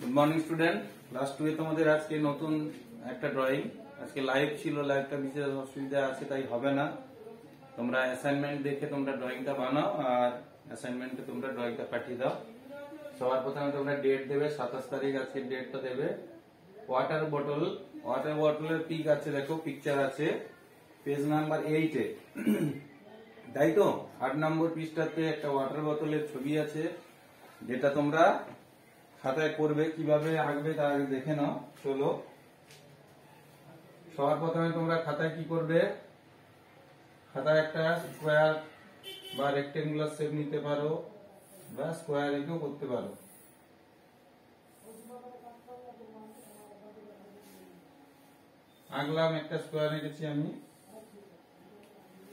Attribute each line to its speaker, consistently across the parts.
Speaker 1: Good morning student class two A তোমাদের আজকে নতুন একটা ড্রয়িং আজকে লাইভ ছিল লাইভটা বিশেষ অসুবিধা আছে, তাই হবে না। তোমরা অ্যাসাইনমেন্ট দেখে তোমরা ড্রয়িংটা বানাও, আর অ্যাসাইনমেন্টে তোমরা ড্রয়িংটা পাঠিয়ে দাও। সবার প্রথমে তোমরা ডেট দেবে, সাতাশ তারিখ আজকে ডেটটা দেবে। ওয়াটার বটল ওয়াটার বটলের পিক আছে, দেখো পিকচার আছে। পেজ নাম্বার এইটে তাই তো? আট নম্বর পৃষ্ঠাতে একটা ওয়াটার বোতলের ছবি আছে, যেটা তোমরা খাতায় করবে, কীভাবে আঁকবে তা আগে দেখে নাও। চলো। সবার প্রথমে তোমরা খাতায় কি করবে? খাতায় একটা স্কোয়ার বা রেক্টেঙ্গুলার শেপ নিতে পারো বা স্কোয়ার এঁকেও করতে পারো। আঁকলাম, একটা স্কোয়ার এঁকেছি আমি।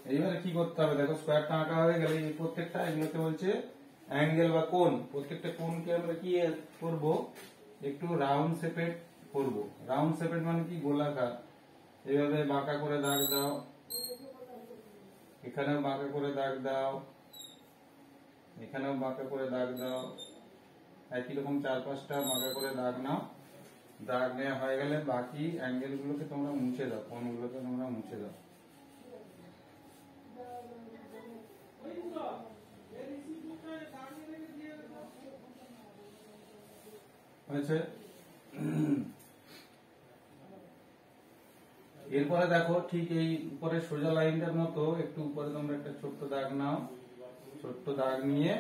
Speaker 1: এইবারে কি করতে হবে? দেখো স্কোয়ারটা আঁকা হয়ে গেলে প্রত্যেকটা এগুলোকে বলছে অ্যাঙ্গেল বা কোন প্রত্যেকটা কোনকে আমরা কি করব? একটু রাউন্ড শেপের করব। রাউন্ড শেপের মানে কি? গোলাকার। এইভাবে বাঁকা করে দাগ দাও। এখানেও বাঁকা করে দাগ দাও। এখানেও বাঁকা করে দাগ দাও। একই রকম চার পাঁচটা বাঁকা করে দাগ নাও। দাগ নেওয়া হয়ে গেলে বাকি অ্যাঙ্গেল গুলোকে তোমরা মুছে দাও কোনগুলোকে তোমরা মুছে দাও। হয়েছে। এরপরে দেখো, ঠিক এই উপরে সোজা লাইনটার মতো, একটু উপরে তোমরা একটা ছোট্ট দাগ নাও। ছোট্ট দাগ নিয়ে,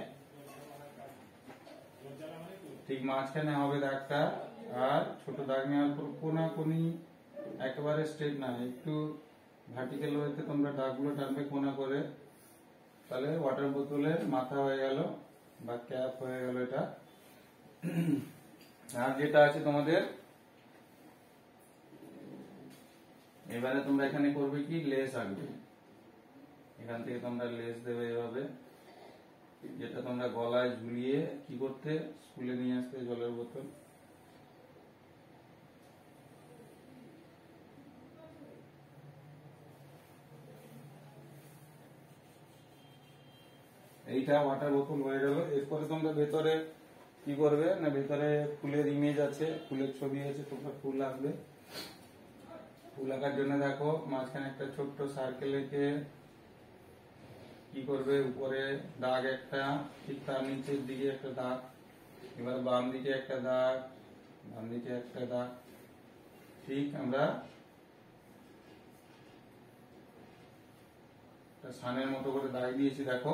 Speaker 1: ঠিক মাঝখানে হবে দাগটা। আর ছোট দাগ নেওয়ার পর কোনা কোনি একেবারে স্ট্রেট না, একটু ভার্টিক্যাল ওয়েতে তোমরা দাগগুলো টানবে কোনা করে। তাহলে ওয়াটার বোতলের মাথা হয়ে গেল, বা ক্যাপ হয়ে গেল এটা। আর যেটা আছে তোমাদের, এবারে তোমরা এখানে করবে কি? লেস আঁকবে। এখান থেকে তোমরা লেস দেবে এভাবে। যেটা তোমরা গলায় ঝুলিয়ে কি করতে? স্কুলে নিয়ে আসতে জলের বোতল। এইটা ওয়াটার বোতল হয়ে গেল। এরপরে তোমরা ভেতরে কি করবে? না, ভেতরে ফুলের ইমেজ আছে, ফুলের ছবি আছে, তোমরা ফুল আঁকবে। ফুল আঁকার জন্য দেখো, মাঝখানে একটা ছোট্ট সার্কেল এঁকে কি করবে? উপরে দাগ একটা, ঠিক তার নিচের দিকে একটা দাগ। এবার বাম দিকে একটা দাগ, বাম দিকে একটা দাগ। ঠিক আমরা সানের মতো করে দাগ দিয়েছি দেখো।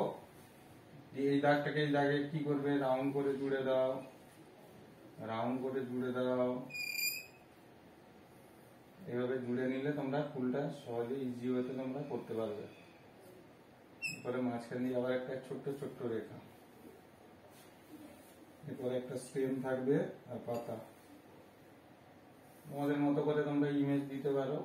Speaker 1: দিয়ে এই দাগটাকে এই দাগে কি করবে? রাউন্ড করে জুড়ে দাও। রাউন্ড করে জুড়ে দাও। এভাবে জুড়ে নিলে তোমরা ফুলটা সহজে ইজি ওয়েতে তোমরা করতে পারবে। এরপরে মাঝখান দিয়ে আবার একটা ছোট্ট ছোট্ট রেখা। এরপরে একটা স্টেম থাকবে আর পাতা। তোমাদের মতো করে তোমরা ইমেজ দিতে পারো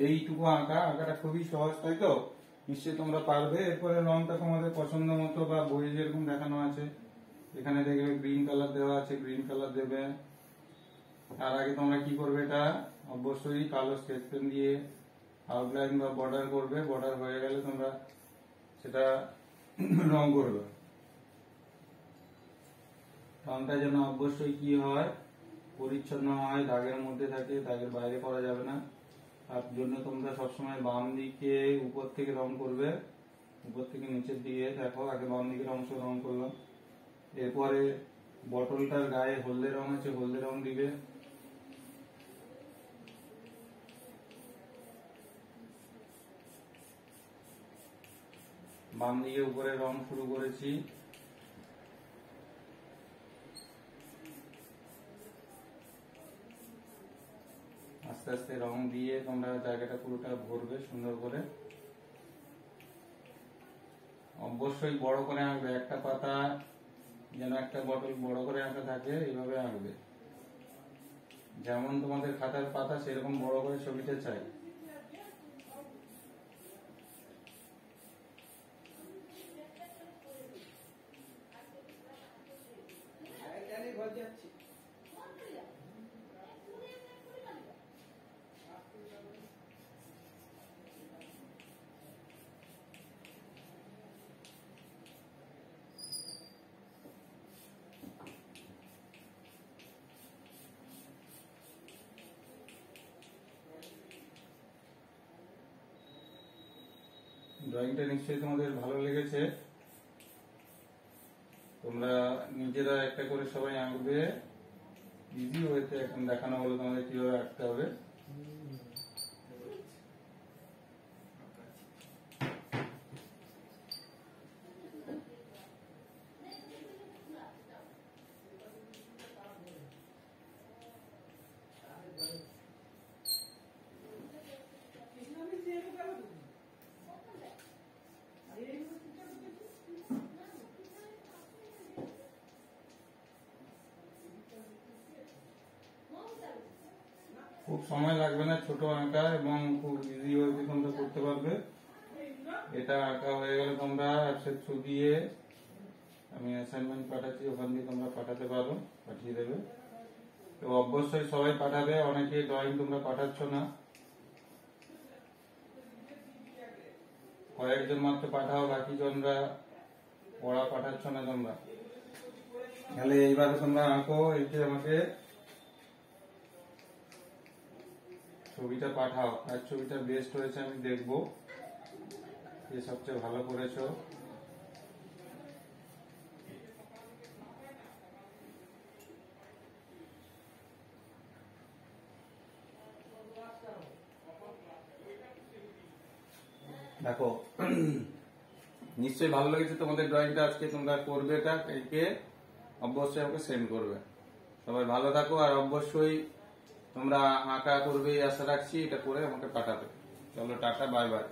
Speaker 1: এইটুকু আঁকা, আঁকাটা খুবই সহজ, তাই তো? নিশ্চয়ই তোমরা পারবে। এরপরে রংটা তোমাদের পছন্দ মতো বা বইয়ে যেরকম দেখানো আছে। এখানে দেখবে গ্রিন কালার দেওয়া আছে গ্রিন কালার দেবে। তার আগে তোমরা কি করবে এটা? অবশ্যই কালো স্কেচ পেন দিয়ে আউটলাইন বা বর্ডার করবে। বর্ডার হয়ে গেলে তোমরা সেটা রং করবে। রংটা যেন অবশ্যই কি হয়, পরিচ্ছন্ন হয়, দাগের মধ্যে থাকে, দাগের বাইরে করা যাবে না। তার জন্য তোমরা সবসময় বাম দিকে উপর থেকে রং করবে। উপর থেকে নিচের দিকে। দেখো, আগে বাম দিকের অংশ রং করলাম। এরপরে বটলটার গায়ে হলদে রং আছে, হলদে রং দিবে। বাম দিকে উপরে রং শুরু করেছি। আস্তে আস্তে রং দিয়ে তোমরা জায়গাটা পুরোটা ভরবে সুন্দর করে। অবশ্যই বড় করে আঁকবে, একটা পাতা যেন একটা বটল বড় করে আঁকা থাকে, এইভাবে আঁকবে। যেমন তোমাদের খাতার পাতা সেরকম বড় করে ছবিতে চাই। ড্রয়িংটা নিশ্চয়ই তোমাদের ভালো লেগেছে। তোমরা নিজেরা একটা করে সবাই আঁকবে। ইজি হয়েছে এখন দেখানো হলো তোমাদের কীভাবে আঁকতে হবে। সময় লাগবে না, ছোট আঁকা এবং খুব ইজি ওয়েতে তোমরা করতে পারবে। এটা আঁকা হয়ে গেলে তোমরা থ্রু দিয়ে আমি অ্যাসাইনমেন্ট পাঠাচ্ছি, ওখান দিয়ে তোমরা পাঠাতে পারো, পাঠিয়ে দেবে। তো অবশ্যই সবাই পাঠাবে, অনেকে ড্রয়িং তোমরা পাঠাচ্ছ না। কয়েকজন মাত্র পাঠাও বাকি জনরা পড়া পাঠাচ্ছ না তোমরা। তাহলে এইবারে তোমরা আঁকো এটি আমাকে ছবিটা পাঠাও। আর ছবিটা বেস্ট হয়েছে আমি দেখব। যে সবচেয়ে ভালো করেছ। দেখো, নিশ্চয়ই ভালো লেগেছে তোমাদের ড্রয়িংটা আজকে, তোমরা করবে এটা, একে অবশ্যই আমাকে সেন্ড করবে। সবাই ভালো থাকো, আর অবশ্যই তোমরা আঁকা করবে আশা রাখছি এটা করে আমাকে পাঠাবে। চলো টাটা বাই বাই